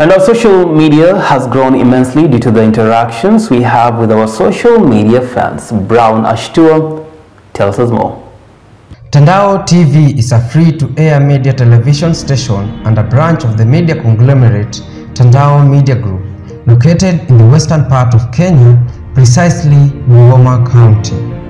And our social media has grown immensely due to the interactions we have with our social media fans. Brown Ashtua tells us more. Tandao TV is a free-to-air media television station and a branch of the media conglomerate Tandao Media Group, located in the western part of Kenya, precisely Bungoma County.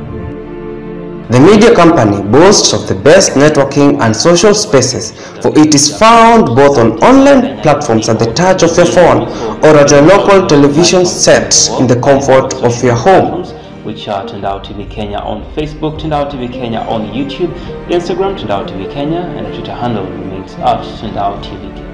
The media company boasts of the best networking and social spaces for it is found both on online platforms at the touch of your phone or at your local television set in the comfort of your home. Which are Tandao TV Kenya on Facebook, Tandao TV Kenya on YouTube, Instagram Tandao TV Kenya, and Twitter handle remains at Tandao TV Kenya.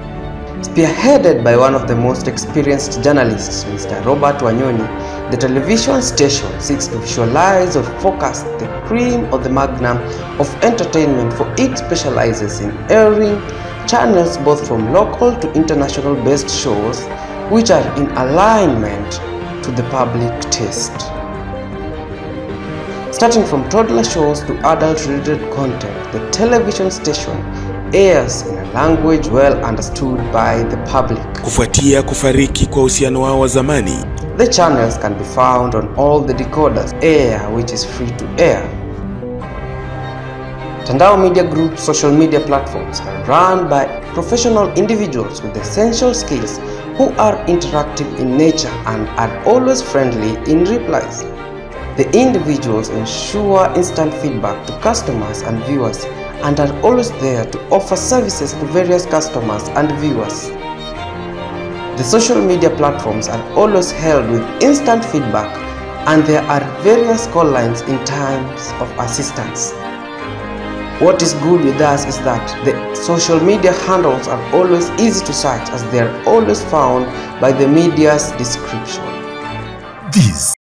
Spearheaded by one of the most experienced journalists, Mr. Robert Wanyonyi, the television station seeks to visualize or focus the cream of the magnum of entertainment for it specializes in airing channels both from local to international based shows which are in alignment to the public taste. Starting from toddler shows to adult related content, the television station airs in a language well understood by the public. Kufuatia kufariki kwa uhusiano wao wa zamani, The channels can be found on all the decoders air which is free to air. Tandao Media Group social media platforms are run by professional individuals with essential skills who are interactive in nature and are always friendly in replies. The individuals ensure instant feedback to customers and viewers and are always there to offer services to various customers and viewers. The social media platforms are always held with instant feedback and there are various call lines in times of assistance. What is good with us is that the social media handles are always easy to search as they are always found by the media's description. this